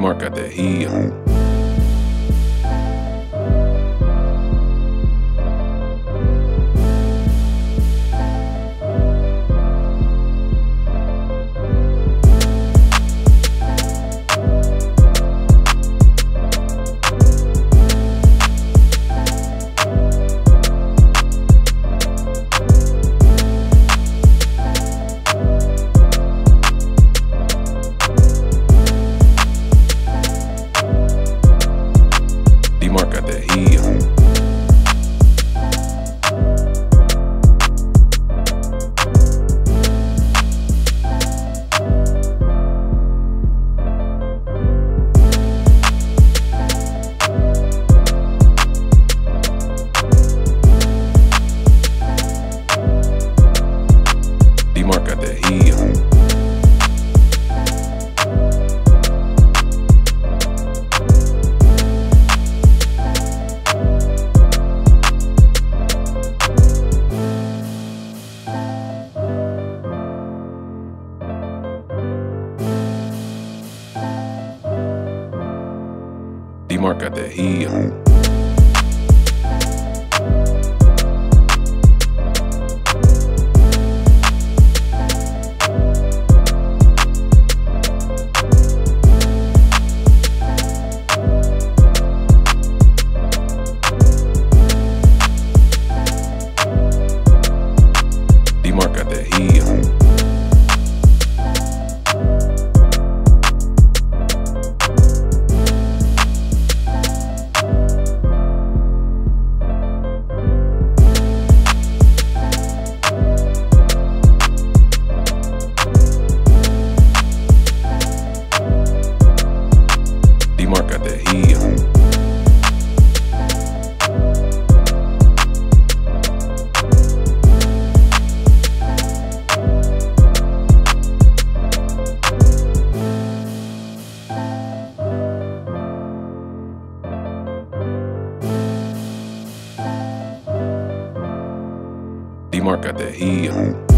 DeeMarc got that heat. DeeMarc got that heat. Um, DeeMarc got that heat. Um, DeeMarc got that heat. Um, DeeMarc got that heat. DeeMarc um, got that heat.